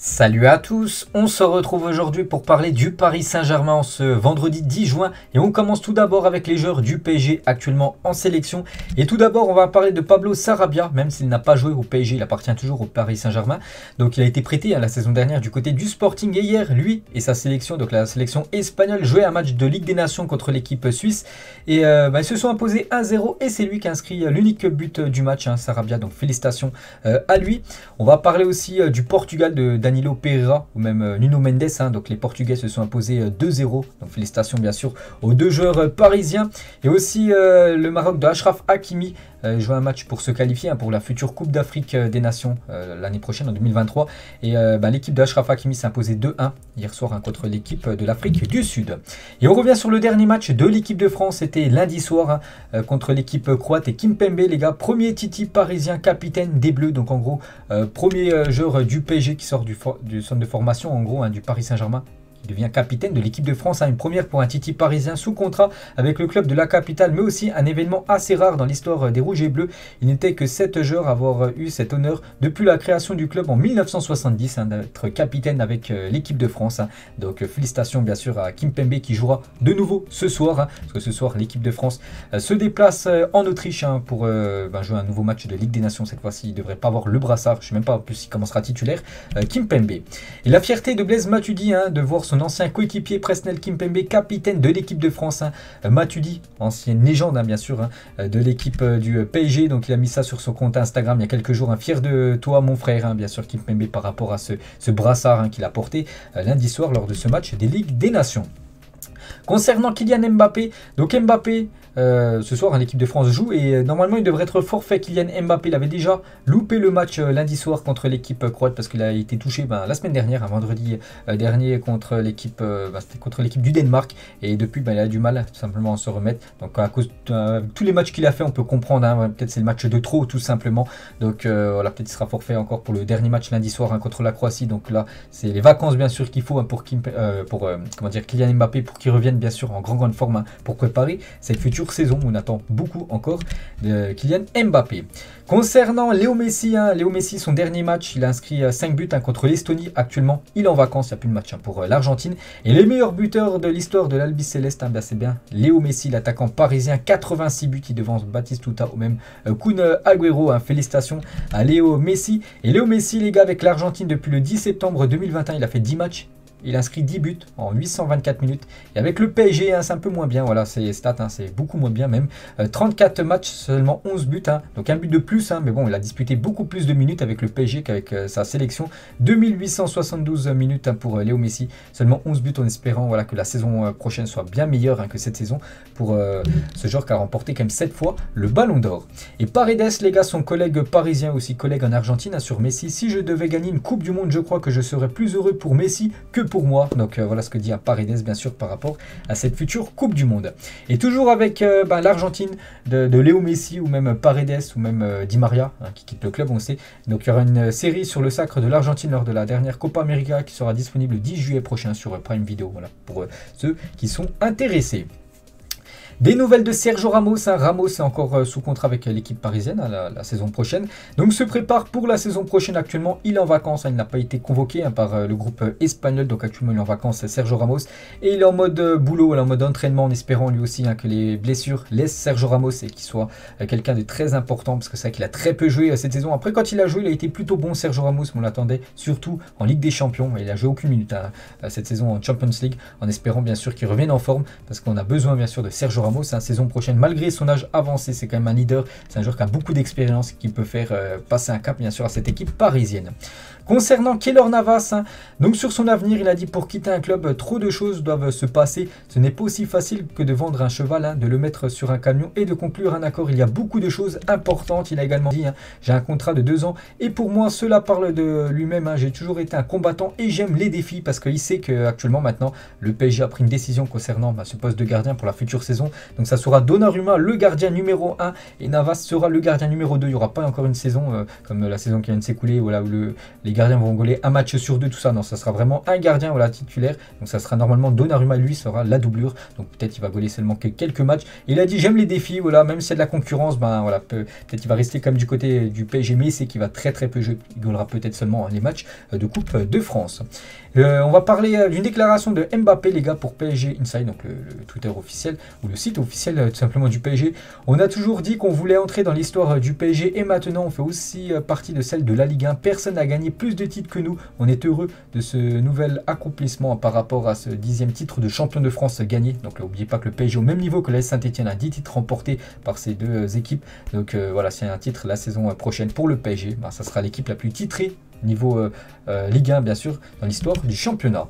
Salut à tous, on se retrouve aujourd'hui pour parler du Paris Saint-Germain ce vendredi 10 juin. Et on commence tout d'abord avec les joueurs du PSG actuellement en sélection. Et tout d'abord on va parler de Pablo Sarabia même s'il n'a pas joué au PSG, il appartient toujours au Paris Saint-Germain. Donc il a été prêté à la saison dernière du côté du Sporting. Et hier lui et sa sélection, donc la sélection espagnole jouait un match de Ligue des Nations contre l'équipe suisse. Et euh, bah, ils se sont imposés 1-0 et c'est lui qui inscrit l'unique but du match, hein, Sarabia donc félicitations euh, à lui. On va parler aussi euh, du Portugal de Danilo Pereira ou même euh, Nuno Mendes. Hein. donc les Portugais se sont imposés 2-0. Euh, donc félicitations bien sûr aux deux joueurs euh, parisiens. Et aussi le Maroc de Ashraf Hakimi jouer un match pour se qualifier hein, pour la future Coupe d'Afrique des Nations l'année prochaine en 2023. Et bah, l'équipe d'Ashraf Hakimi s'est imposée 2-1 hier soir hein, contre l'équipe de l'Afrique du Sud. Et on revient sur le dernier match de l'équipe de France. C'était lundi soir contre l'équipe croate et Kim Pembe, les gars. Premier Titi parisien, capitaine des Bleus. Donc en gros, premier joueur du PSG qui sort du, du centre de formation, en gros, hein, du Paris Saint-Germain. Il devient capitaine de l'équipe de France, à hein, une première pour un Titi parisien sous contrat avec le club de la capitale, mais aussi un événement assez rare dans l'histoire des Rouges et Bleus. Il n'était que 7 joueurs à avoir eu cet honneur depuis la création du club en 1970, hein, d'être capitaine avec euh, l'équipe de France. Hein. Donc félicitations bien sûr à Kim Pembe qui jouera de nouveau ce soir, parce que ce soir l'équipe de France euh, se déplace euh, en Autriche pour ben, jouer un nouveau match de Ligue des Nations. Cette fois-ci, il ne devrait pas avoir le brassard, je ne sais même pas plus s'il commencera titulaire, Kim Pembe. Et la fierté de Blaise Matuidi de voir son ancien coéquipier Presnel Kimpembe, capitaine de l'équipe de France. Hein. Euh, Matuidi, ancienne légende hein, bien sûr hein, euh, de l'équipe euh, du PSG. Donc il a mis ça sur son compte Instagram il y a quelques jours. Un fier de toi mon frère, bien sûr Kimpembe par rapport à ce brassard qu'il a porté lundi soir lors de ce match des Ligues des Nations. Concernant Kylian Mbappé, donc Mbappé, euh, ce soir, l'équipe de France joue et euh, normalement il devrait être forfait. Kylian Mbappé il avait déjà loupé le match euh, lundi soir contre l'équipe croate parce qu'il a été touché ben, la semaine dernière, un vendredi dernier contre l'équipe ben, l'équipe du Danemark et depuis ben, il a du mal tout simplement à se remettre. Donc à cause de tous les matchs qu'il a fait, on peut comprendre. Hein, peut-être c'est le match de trop tout simplement. Donc voilà, peut-être il sera forfait encore pour le dernier match lundi soir hein, contre la Croatie. Donc là, c'est les vacances bien sûr qu'il faut hein, pour, pour comment dire Kylian Mbappé pour qu'il revienne bien sûr en grande grande forme pour préparer cette future saison. On attend beaucoup encore de Kylian Mbappé. Concernant Léo Messi, hein, Messi, son dernier match, il a inscrit 5 euh, buts hein, contre l'Estonie. Actuellement, il est en vacances, il n'y a plus de match hein, pour euh, l'Argentine. Et les meilleurs buteurs de l'histoire de l'Albi Céleste, ben, c'est bien Léo Messi, l'attaquant parisien, 86 buts. Il devance Batistuta ou même euh, Kun Agüero. félicitations à Léo Messi. Et Léo Messi, les gars, avec l'Argentine depuis le 10 septembre 2021, il a fait 10 matchs il inscrit 10 buts en 824 minutes. Et avec le PSG, hein, c'est un peu moins bien. Voilà, c'est stats, hein, c'est beaucoup moins bien même. 34 euh, matchs, seulement 11 buts. Hein. donc un but de plus. mais bon, il a disputé beaucoup plus de minutes avec le PSG qu'avec euh, sa sélection. 2872 minutes pour euh, Léo Messi. Seulement 11 buts en espérant que la saison prochaine soit bien meilleure que cette saison pour ce joueur qui a remporté quand même 7 fois le Ballon d'Or. Et Paredes, les gars, son collègue parisien, aussi collègue en Argentine, sur Messi. Si je devais gagner une Coupe du Monde, je crois que je serais plus heureux pour Messi que pour moi. Donc euh, voilà ce que dit Paredes bien sûr par rapport à cette future Coupe du Monde. Et toujours avec euh, bah, l'Argentine de, Léo Messi ou même Paredes ou même euh, Di Maria hein, qui quitte le club, on sait. Donc il y aura une série sur le sacre de l'Argentine lors de la dernière Copa América qui sera disponible le 10 juillet prochain sur Prime Video. Voilà pour ceux qui sont intéressés. Des nouvelles de Sergio Ramos. Hein. Ramos est encore euh, sous contrat avec l'équipe parisienne hein, la, saison prochaine. Donc se prépare pour la saison prochaine actuellement. Il est en vacances. Hein. il n'a pas été convoqué par euh, le groupe euh, espagnol. Donc actuellement il est en vacances Sergio Ramos. Et il est en mode boulot, en mode entraînement en espérant lui aussi que les blessures laissent Sergio Ramos et qu'il soit quelqu'un de très important. Parce que c'est vrai qu'il a très peu joué cette saison. Après quand il a joué il a été plutôt bon Sergio Ramos. Mais on l'attendait surtout en Ligue des Champions. Il a joué aucune minute cette saison en Champions League. En espérant bien sûr qu'il revienne en forme. Parce qu'on a besoin bien sûr de Sergio Ramos Ramos hein, saison prochaine. Malgré son âge avancé, c'est quand même un leader. C'est un joueur qui a beaucoup d'expérience qui peut faire euh, passer un cap, bien sûr, à cette équipe parisienne. Concernant Keylor Navas, hein, donc sur son avenir, il a dit pour quitter un club, trop de choses doivent se passer. Ce n'est pas aussi facile que de vendre un cheval, hein, de le mettre sur un camion et de conclure un accord. Il y a beaucoup de choses importantes. Il a également dit, j'ai un contrat de deux ans et pour moi, cela parle de lui-même. j'ai toujours été un combattant et j'aime les défis parce qu'il sait qu'actuellement maintenant, le PSG a pris une décision concernant bah, ce poste de gardien pour la future saison. Donc ça sera Donnarumma le gardien numéro 1 et Navas sera le gardien numéro 2. Il n'y aura pas encore une saison euh, comme la saison qui vient de s'écouler voilà, où le, les gardiens vont goler un match sur deux, tout ça. Non, ça sera vraiment un gardien voilà, titulaire. Donc ça sera normalement Donnarumma, lui, sera la doublure. Donc peut-être il va goler seulement que quelques matchs. Il a dit j'aime les défis, voilà, même si c'est de la concurrence, ben voilà, peut-être il va rester comme du côté du PSG, mais c'est qu'il va très très peu jouer. Il golera peut-être seulement les matchs de Coupe de France. Euh, on va parler euh, d'une déclaration de Mbappé, les gars, pour PSG Inside, donc le, Twitter officiel, ou le site officiel euh, tout simplement du PSG. On a toujours dit qu'on voulait entrer dans l'histoire du PSG, et maintenant on fait aussi partie de celle de la Ligue 1. Personne n'a gagné plus de titres que nous. On est heureux de ce nouvel accomplissement par rapport à ce dixième titre de champion de France gagné. Donc n'oubliez pas que le PSG au même niveau que la Saint-Etienne a 10 titres remportés par ces deux équipes. Donc voilà, a un titre la saison prochaine pour le PSG, bah, ça sera l'équipe la plus titrée niveau euh, euh, Ligue 1 bien sûr, dans l'histoire du championnat.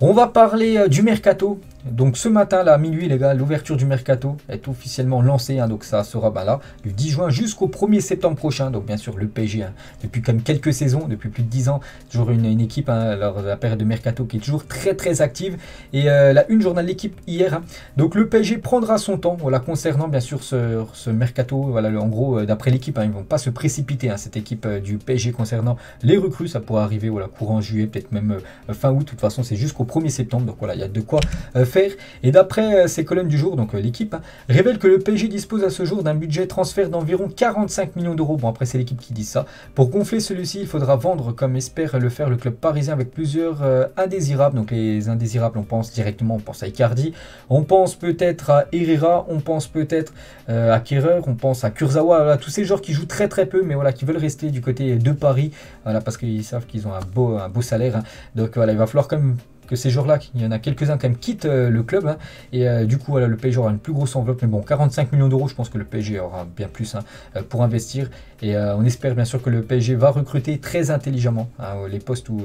On va parler euh, du mercato. Donc ce matin, là, à minuit, les gars, l'ouverture du mercato est officiellement lancée. Hein, donc ça sera bah, là, du 10 juin jusqu'au 1er septembre prochain. Donc bien sûr, le PSG, hein, depuis comme quelques saisons, depuis plus de 10 ans, toujours une, équipe, hein, la période de mercato qui est toujours très très active. Et euh, la une journal l'équipe hier. Hein. donc le PSG prendra son temps, voilà, concernant bien sûr ce, mercato. Voilà, en gros, euh, d'après l'équipe, ils ne vont pas se précipiter, cette équipe euh, du PSG concernant les recrues. Ça pourrait arriver voilà, courant juillet, peut-être même fin août. De toute façon, c'est jusqu'au 1er septembre. Donc voilà, il y a de quoi faire. Et d'après euh, ces colonnes du jour, donc euh, l'équipe, hein, révèle que le PSG dispose à ce jour d'un budget transfert d'environ 45 millions d'euros. Bon, après, c'est l'équipe qui dit ça. Pour gonfler celui-ci, il faudra vendre, comme espère le faire le club parisien, avec plusieurs euh, indésirables. Donc les indésirables, on pense directement, on pense à Icardi, on pense peut-être à Herrera, on pense peut-être à Kerrer, on pense à Kurzawa, voilà, tous ces joueurs qui jouent très très peu, mais voilà, qui veulent rester du côté de Paris, voilà, parce qu'ils savent qu'ils ont un beau, un beau salaire. Hein. Donc voilà, il va falloir quand même que ces joueurs-là, il y en a quelques-uns quand même quittent euh, le club. Hein. et euh, du coup, voilà, le PSG aura une plus grosse enveloppe. Mais bon, 45 millions d'euros, je pense que le PSG aura bien plus hein, euh, pour investir. Et on espère bien sûr que le PSG va recruter très intelligemment hein, les postes ou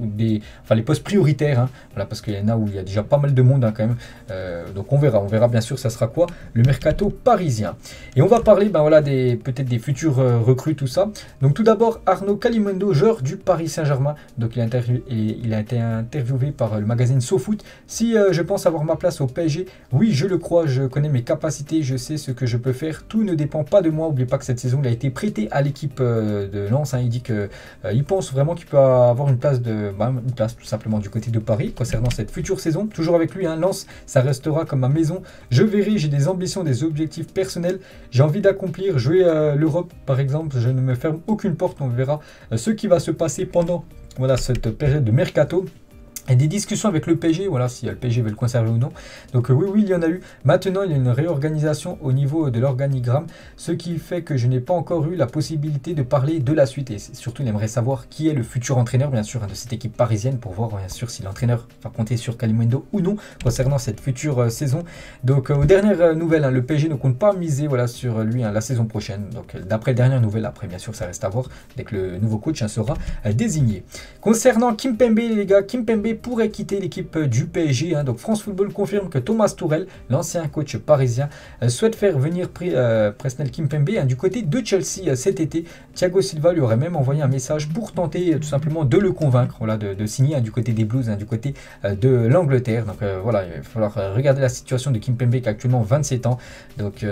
des, enfin les postes prioritaires. voilà, parce qu'il y en a où il y a déjà pas mal de monde quand même. donc on verra, on verra bien sûr ça sera quoi le mercato parisien. Et on va parler ben voilà des peut-être des futurs recrues tout ça. Donc tout d'abord Arnaud Calimundo, joueur du Paris Saint-Germain. Donc il a, il a été interviewé par le magazine SoFoot. Si euh, je pense avoir ma place au PSG, oui, je le crois, je connais mes capacités, je sais ce que je peux faire. Tout ne dépend pas de moi. N'oubliez pas que cette saison, il a été prêté à l'équipe euh, de Lens. Hein. Il dit qu'il euh, pense vraiment qu'il peut avoir une place, de, bah, une place tout simplement du côté de Paris concernant cette future saison. Toujours avec lui, hein, Lens, ça restera comme ma maison. Je verrai, j'ai des ambitions, des objectifs personnels. J'ai envie d'accomplir, jouer l'Europe par exemple. Je ne me ferme aucune porte. On verra ce qui va se passer pendant voilà, cette période de mercato et des discussions avec le PG, voilà, si le PG veut le conserver ou non. Donc euh, oui, oui, il y en a eu. Maintenant, il y a une réorganisation au niveau de l'organigramme, ce qui fait que je n'ai pas encore eu la possibilité de parler de la suite. Et surtout, il aimerait savoir qui est le futur entraîneur, bien sûr, de cette équipe parisienne, pour voir, bien sûr, si l'entraîneur va compter sur Kalimundo ou non, concernant cette future euh, saison. Donc, euh, aux dernières nouvelles, hein, le PG ne compte pas miser voilà, sur lui hein, la saison prochaine. Donc, d'après les dernières nouvelles, après, bien sûr, ça reste à voir, dès que le nouveau coach hein, sera désigné. Concernant Kim Pembe, les gars, Kim Pembe pourrait quitter l'équipe du PSG. Hein. Donc France Football confirme que Thomas Tourel, l'ancien coach parisien, euh, souhaite faire venir euh, Presnel Kimpembe hein, du côté de Chelsea euh, cet été. Thiago Silva lui aurait même envoyé un message pour tenter tout simplement de le convaincre voilà, de, signer hein, du côté des Blues, du côté de l'Angleterre. Donc voilà, il va falloir regarder la situation de Kimpembe qui a actuellement 27 ans. Donc,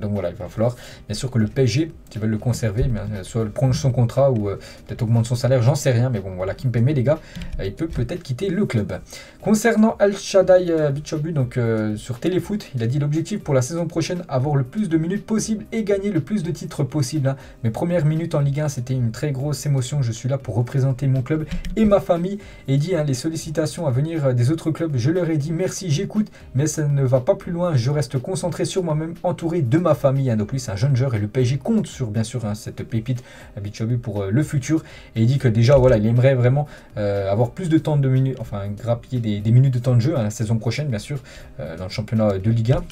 donc voilà, il va falloir bien sûr que le PSG, qui veut le conserver, soit prolonge son contrat ou peut-être augmente son salaire, j'en sais rien. Mais bon voilà, Kimpembe les gars, il peut peut-être quitter le club. Concernant Al Shaddai euh, Bichobu, donc euh, sur Téléfoot, il a dit l'objectif pour la saison prochaine, avoir le plus de minutes possible et gagner le plus de titres possible. Hein. Mes premières minutes en Ligue 1, c'était une très grosse émotion. Je suis là pour représenter mon club et ma famille. Et dit hein, les sollicitations à venir euh, des autres clubs, je leur ai dit merci, j'écoute, mais ça ne va pas plus loin. Je reste concentré sur moi-même, entouré de ma famille. Hein. Donc lui, c'est un jeune joueur et le PSG compte sur bien sûr cette pépite Bichobu pour le futur. Et il dit que déjà, voilà, il aimerait vraiment avoir plus de temps de minutes, enfin grappiller des, minutes de temps de jeu à hein, la saison prochaine, bien sûr, euh, dans le championnat de Ligue 1.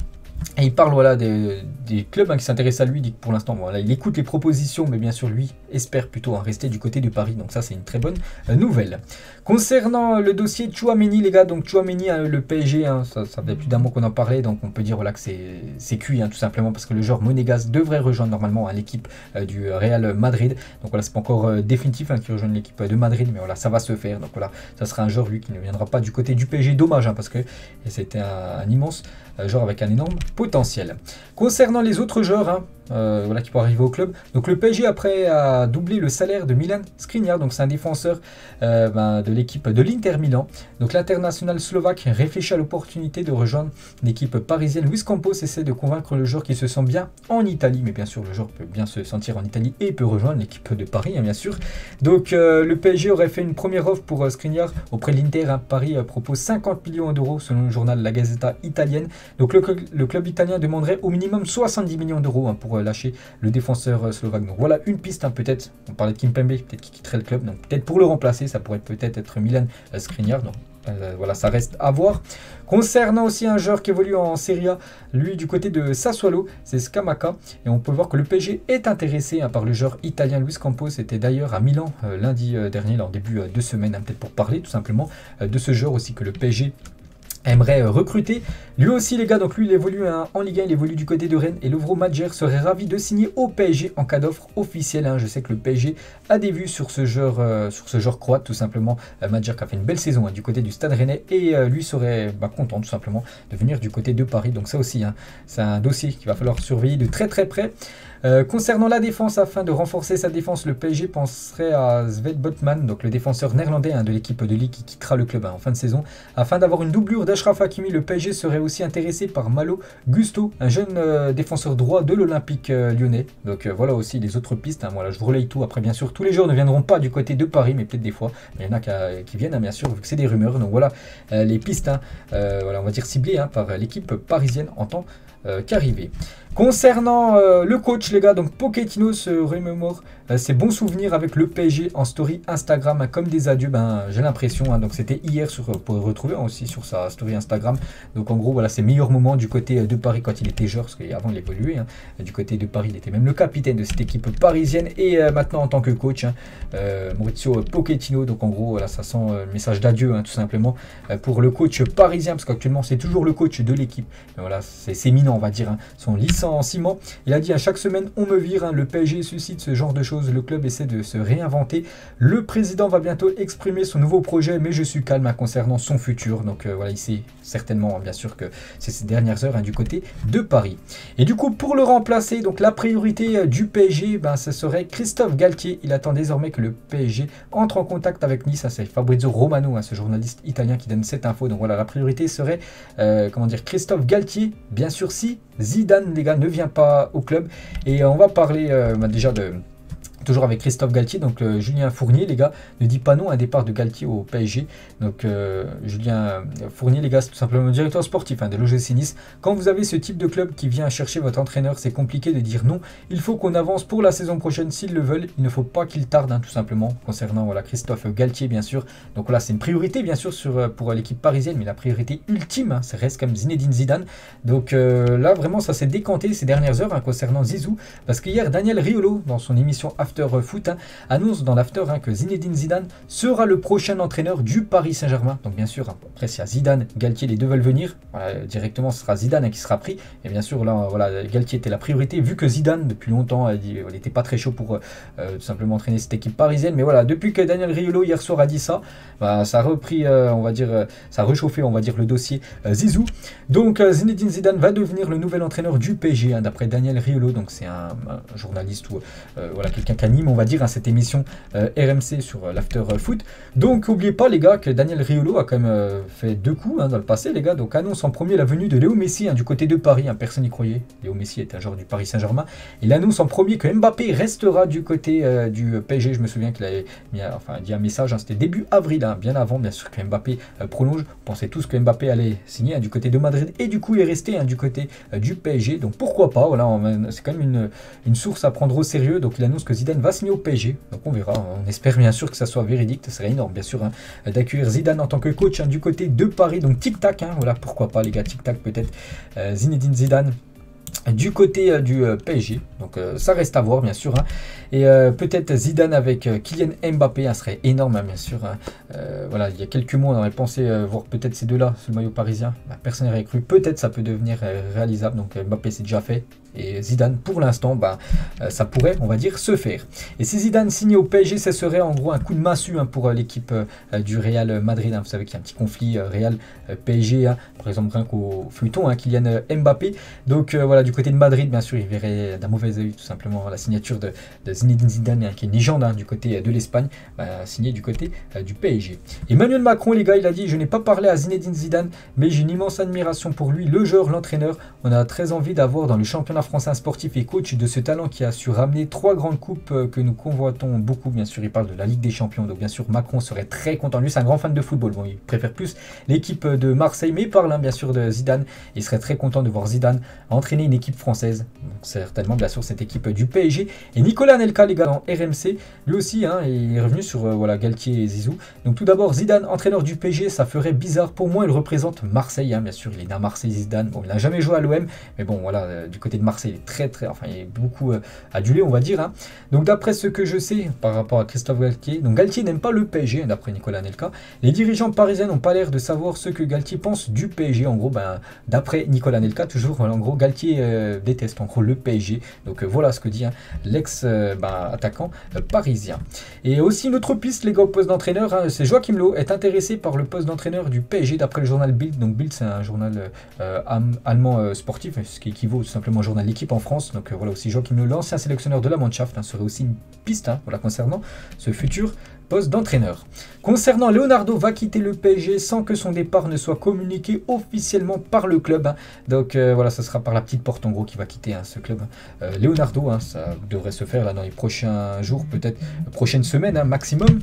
Et il parle voilà, des, clubs hein, qui s'intéressent à lui, pour l'instant, voilà, il écoute les propositions, mais bien sûr, lui espère plutôt rester du côté de Paris. Donc ça, c'est une très bonne euh, nouvelle. Concernant le dossier Chouameni, les gars, donc Chouameni, hein, le PSG, ça, ça, fait plus d'un mois qu'on en parlait, donc on peut dire voilà, que c'est cuit, tout simplement, parce que le joueur Monégas devrait rejoindre normalement l'équipe euh, du Real Madrid. Donc voilà, c'est pas encore euh, définitif qu'il rejoigne l'équipe de Madrid, mais voilà, ça va se faire. Donc voilà, ça sera un joueur, lui, qui ne viendra pas du côté du PSG. Dommage, parce que c'était un, immense joueur avec un énorme potentiel. Concernant les autres joueurs, hein, euh, voilà, qui peut arriver au club. Donc le PSG après a doublé le salaire de Milan Skriniar, donc c'est un défenseur euh, ben, de l'équipe de l'Inter Milan. Donc l'international slovaque réfléchit à l'opportunité de rejoindre l'équipe parisienne. Luis Campos essaie de convaincre le joueur qui se sent bien en Italie, mais bien sûr le joueur peut bien se sentir en Italie et peut rejoindre l'équipe de Paris, hein, bien sûr. Donc euh, le PSG aurait fait une première offre pour Skriniar auprès de l'Inter. Hein. Paris propose 50 millions d'euros selon le journal La Gazzetta italienne. Donc le, club italien demanderait au minimum 70 millions d'euros hein, pour lâcher le défenseur euh, slovaque. Donc voilà une piste, peut-être. On parlait de Kimpembe, peut-être qu'il quitterait le club. Donc peut-être pour le remplacer, ça pourrait peut-être être Milan Skriniar. Donc euh, voilà, ça reste à voir. Concernant aussi un joueur qui évolue en Serie A, lui du côté de Sassuolo, c'est Scamaca. Et on peut voir que le PSG est intéressé hein, par le joueur italien Luis Campos. C'était d'ailleurs à Milan euh, lundi dernier, en début de semaine, hein, peut-être pour parler tout simplement de ce joueur aussi que le PSG aimerait euh, recruter. Lui aussi les gars, donc lui il évolue en Ligue 1, il évolue du côté de Rennes et Lovro Madjer serait ravi de signer au PSG en cas d'offre officielle. Hein. Je sais que le PSG a des vues sur ce joueur, euh, croate tout simplement. Euh, Madjer qui a fait une belle saison hein, du côté du Stade Rennais et lui serait bah, content tout simplement de venir du côté de Paris. Donc ça aussi, hein, c'est un dossier qu'il va falloir surveiller de très très près. Euh, concernant la défense, afin de renforcer sa défense, le PSG penserait à Svet Botman, donc le défenseur néerlandais hein, de l'équipe de Ligue qui quittera le club hein, en fin de saison. Afin d'avoir une doublure d'Ashraf Hakimi, le PSG serait aussi intéressé par Malo Gusto, un jeune euh, défenseur droit de l'Olympique euh, lyonnais. Donc voilà aussi les autres pistes. Hein. voilà, je vous relaye tout. Après, bien sûr, tous les joueurs ne viendront pas du côté de Paris, mais peut-être des fois. il y en a qui, viennent, bien sûr, vu que c'est des rumeurs. Donc voilà les pistes, voilà, on va dire ciblées par l'équipe parisienne en temps qu'arrivé. Concernant euh, le coach, les gars, donc Pochettino se remémore euh, ses bons souvenirs avec le PSG en story Instagram, hein, comme des adieux, ben, j'ai l'impression. Hein, donc c'était hier, sur, euh, pour retrouver aussi sur sa story Instagram. Donc en gros, voilà, ses meilleurs moments du côté de Paris quand il était joueur, parce qu'avant il évoluait. Hein, du côté de Paris, il était même le capitaine de cette équipe parisienne et maintenant en tant que coach, Maurizio Pochettino. Donc en gros, voilà, ça sent le message d'adieu, tout simplement, pour le coach parisien, parce qu'actuellement c'est toujours le coach de l'équipe. Voilà, c'est éminent, on va dire, son lycée en ciment. Il a dit à chaque semaine on me vire, hein, le PSG suscite ce genre de choses, le club essaie de se réinventer. Le président va bientôt exprimer son nouveau projet, mais je suis calme hein, concernant son futur. Donc euh, voilà, il sait certainement bien sûr que c'est ces dernières heures hein, du côté de Paris. Et du coup pour le remplacer, donc la priorité euh, du PSG, ben, ce serait Christophe Galtier. Il attend désormais que le PSG entre en contact avec Nice. C'est Fabrizio Romano, ce journaliste italien qui donne cette info. Donc voilà, la priorité serait euh, comment dire Christophe Galtier. Bien sûr Zidane les gars ne vient pas au club. Et on va parler euh, bah, déjà de Toujours avec Christophe Galtier, donc euh, Julien Fournier, les gars, ne dit pas non à un départ de Galtier au PSG. Donc euh, Julien Fournier, les gars, c'est tout simplement le directeur sportif hein, de l'OGC Nice. Quand vous avez ce type de club qui vient chercher votre entraîneur, c'est compliqué de dire non. Il faut qu'on avance pour la saison prochaine s'ils le veulent. Il ne faut pas qu'il tarde, hein, tout simplement, concernant Christophe Galtier, bien sûr. Donc voilà, c'est une priorité, bien sûr, euh, pour l'équipe parisienne, mais la priorité ultime, hein, ça reste comme Zinedine Zidane. Donc là, vraiment, ça s'est décanté ces dernières heures concernant Zizou, parce qu'hier, Daniel Riolo, dans son émission Foot hein, annonce dans l'After hein, que Zinedine Zidane sera le prochain entraîneur du Paris Saint-Germain. Donc bien sûr, après s'il y a Zidane, Galtier, les deux veulent venir, directement ce sera Zidane hein, qui sera pris. Et bien sûr, là, voilà, Galtier était la priorité, vu que Zidane, depuis longtemps, il n'était pas très chaud pour euh, tout simplement entraîner cette équipe parisienne. Mais voilà, depuis que Daniel Riolo hier soir a dit ça, bah, ça a repris, euh, on va dire, euh, ça a réchauffé, on va dire, le dossier Zizou. Donc Zinedine Zidane va devenir le nouvel entraîneur du PSG, d'après Daniel Riolo. Donc c'est un, journaliste ou voilà, quelqu'un anime, on va dire, à cette émission euh, RMC sur euh, l'After Foot. Donc, n'oubliez pas, les gars, que Daniel Riolo a quand même euh, fait deux coups hein, dans le passé, les gars. Donc, annonce en premier la venue de Léo Messi hein, du côté de Paris. Hein, personne n'y croyait. Léo Messi est un joueur du Paris Saint-Germain. Il annonce en premier que Mbappé restera du côté du PSG. Je me souviens qu'il avait enfin, dit un message, c'était début avril, bien avant, bien sûr, que Mbappé prolonge. On pensait tous que Mbappé allait signer du côté de Madrid. Et du coup, il est resté du côté du PSG. Donc, pourquoi pas Voilà, c'est quand même une, une source à prendre au sérieux. Donc, il annonce que Zidane va signer au PSG. Donc on verra. On espère bien sûr que ça soit véridique. Ce serait énorme, bien sûr, hein, d'accueillir Zidane en tant que coach hein, du côté de Paris. Donc tic-tac, hein, voilà, pourquoi pas les gars, tic-tac peut-être. Euh, Zinedine Zidane du côté euh, du euh, PSG. Donc ça reste à voir bien sûr. Et peut-être Zidane avec Kylian Mbappé, ça serait énorme bien sûr. voilà, il y a quelques mois on aurait pensé voir peut-être ces deux-là le maillot parisien. Bah, personne n'aurait cru. Peut-être ça peut devenir réalisable. Donc Mbappé c'est déjà fait. Et Zidane, pour l'instant, bah, ça pourrait, on va dire, se faire. Et si Zidane signe au PSG, ce serait en gros un coup de massue hein, pour l'équipe du Real Madrid. Hein. Vous savez qu'il y a un petit conflit Real PSG, hein. par exemple, rien qu'au feuilleton, Kylian Mbappé. Donc voilà, du côté de Madrid, bien sûr, il verrait d'un mauvais oeil tout simplement la signature de, Zinedine Zidane, qui est une légende du côté de l'Espagne, bah, signé du côté du PSG. Emmanuel Macron, les gars, il a dit Je n'ai pas parlé à Zinedine Zidane, mais j'ai une immense admiration pour lui, le joueur, l'entraîneur. On a très envie d'avoir dans le championnat français sportif et coach de ce talent qui a su ramener trois grandes coupes euh, que nous convoitons beaucoup. Bien sûr, il parle de la Ligue des Champions, donc bien sûr, Macron serait très content. Lui, c'est un grand fan de football. Bon, il préfère plus l'équipe de Marseille, mais il parle bien sûr de Zidane. Il serait très content de voir Zidane entraîner une équipe française. Donc, certainement, bien sûr, cette équipe du PSG. Et Nicolas Nelka, les gars, dans RMC, lui aussi, hein, il est revenu sur euh, voilà, Galtier et Zizou. Donc, tout d'abord, Zidane, entraîneur du PSG, ça ferait bizarre. Pour moi, il représente Marseille, hein, bien sûr. Il est d'un Marseille, Zidane. Bon, il n'a jamais joué à l'OM, mais bon, voilà, euh, du côté de Marseille, il est très, très, enfin, il est beaucoup euh, adulé, on va dire. Hein. Donc, d'après ce que je sais par rapport à Christophe Galtier, donc Galtier n'aime pas le PSG, d'après Nicolas Nelka. Les dirigeants parisiens n'ont pas l'air de savoir ce que Galtier pense du PSG. En gros, ben, d'après Nicolas Nelka, toujours, en gros, Galtier euh, déteste en gros le PSG. Donc, voilà ce que dit hein, l'ex-attaquant parisien. Et aussi, une autre piste, les gars, au poste d'entraîneur, hein, c'est Joachim Lowe est intéressé par le poste d'entraîneur du PSG, d'après le journal Bild. Donc, Bild, c'est un journal allemand sportif, ce qui équivaut tout simplement au journal L'équipe en France. Donc, voilà aussi Joachim Lowe, l'ancien sélectionneur de la Mannschaft, hein, serait aussi une piste hein, concernant ce futur poste d'entraîneur. Concernant Leonardo va quitter le PSG sans que son départ ne soit communiqué officiellement par le club. Hein. Donc euh, voilà, ce sera par la petite porte en gros qui va quitter ce club. Euh, Leonardo, ça devrait se faire là dans les prochains jours, peut-être prochaines semaines maximum.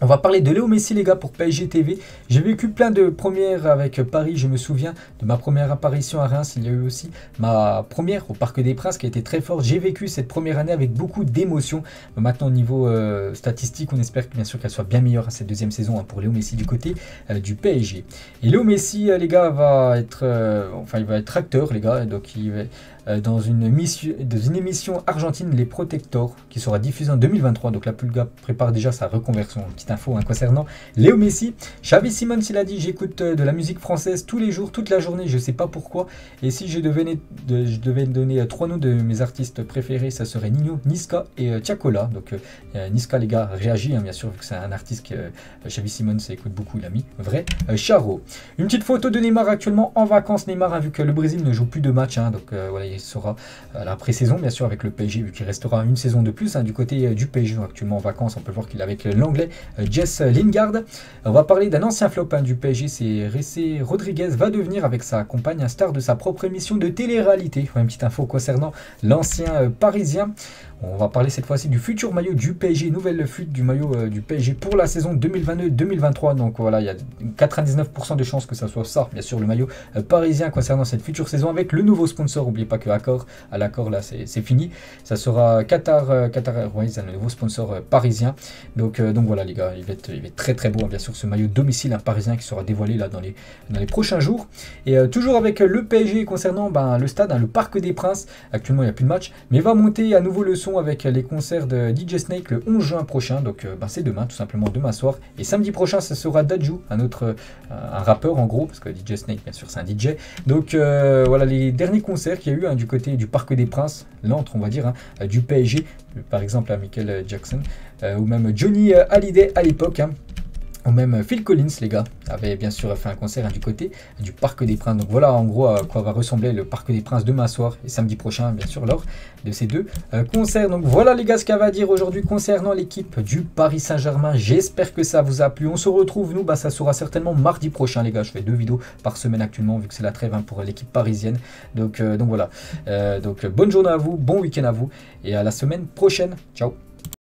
On va parler de Léo Messi, les gars, pour PSG TV. J'ai vécu plein de premières avec Paris. Je me souviens de ma première apparition à Reims. Il y a eu aussi ma première au Parc des Princes qui a été très forte. J'ai vécu cette première année avec beaucoup d'émotions. Maintenant, au niveau euh, statistique, on espère bien sûr qu'elle soit bien meilleure à cette deuxième saison hein, pour Léo Messi du côté euh, du PSG. Et Léo Messi, euh, les gars, va être, enfin, il va être acteur, les gars. Donc, il va dans une, émission argentine, Les Protectors, qui sera diffusée en 2023. Donc la Pulga prépare déjà sa reconversion. Petite info hein, concernant Léo Messi. Xavi Simon, il a dit J'écoute euh, de la musique française tous les jours, toute la journée, je sais pas pourquoi. Et si je devais, donner euh, trois noms de mes artistes préférés, ça serait Nino, Niska et Tiakola. Donc Niska, les gars, réagit, hein, bien sûr, vu que c'est un artiste que Xavi Simon écoute beaucoup, mis. Vrai, Charo. Une petite photo de Neymar actuellement en vacances. Neymar, a vu que le Brésil ne joue plus de match. Hein, donc voilà, sera à la pré-saison, bien sûr, avec le PSG, vu qu'il restera une saison de plus. Hein, du côté euh, du PSG, actuellement en vacances, on peut voir qu'il est avec l'anglais euh, Jess Lingard. On va parler d'un ancien flop hein, du PSG, c'est Ressé Rodriguez, va devenir avec sa compagne un star de sa propre émission de télé-réalité. Une petite info concernant l'ancien euh, parisien. On va parler cette fois-ci du futur maillot du PSG, nouvelle fuite du maillot euh, du PSG pour la saison 2022-2023. Donc voilà, il y a 99% de chances que ça soit ça, bien sûr, le maillot euh, parisien concernant cette future saison avec le nouveau sponsor. N'oubliez pas que Accor, à l'accord là, c'est fini. Ça sera Qatar, euh, Qatar Airways, le nouveau sponsor parisien. Donc, donc voilà, les gars, il va, être, très très beau, hein, bien sûr, ce maillot domicile un parisien qui sera dévoilé là dans les, dans les prochains jours. Et toujours avec le PSG concernant ben, le stade, hein, le Parc des Princes. Actuellement, il n'y a plus de match, mais va monter à nouveau le avec les concerts de DJ Snake le 11 juin prochain. Donc euh, ben, c'est demain, tout simplement demain soir. Et samedi prochain, ce sera Daju, un autre euh, un rappeur en gros, parce que DJ Snake, bien sûr, c'est un DJ. Donc euh, voilà les derniers concerts qu'il y a eu hein, du côté du Parc des Princes, l'antre, on va dire, hein, du PSG, par exemple à Michael Jackson, ou même Johnny Hallyday à l'époque. Hein ou même Phil Collins, les gars, avait bien sûr fait un concert du côté du Parc des Princes. Donc voilà en gros à quoi va ressembler le Parc des Princes demain soir et samedi prochain, bien sûr, lors de ces deux euh, concerts. Donc voilà les gars ce avait à dire aujourd'hui concernant l'équipe du Paris Saint-Germain. J'espère que ça vous a plu. On se retrouve, nous, bah, ça sera certainement mardi prochain, les gars. Je fais deux vidéos par semaine actuellement, vu que c'est la trêve hein, pour l'équipe parisienne. Donc, euh, voilà. Euh, donc bonne journée à vous, bon week-end à vous et à la semaine prochaine. Ciao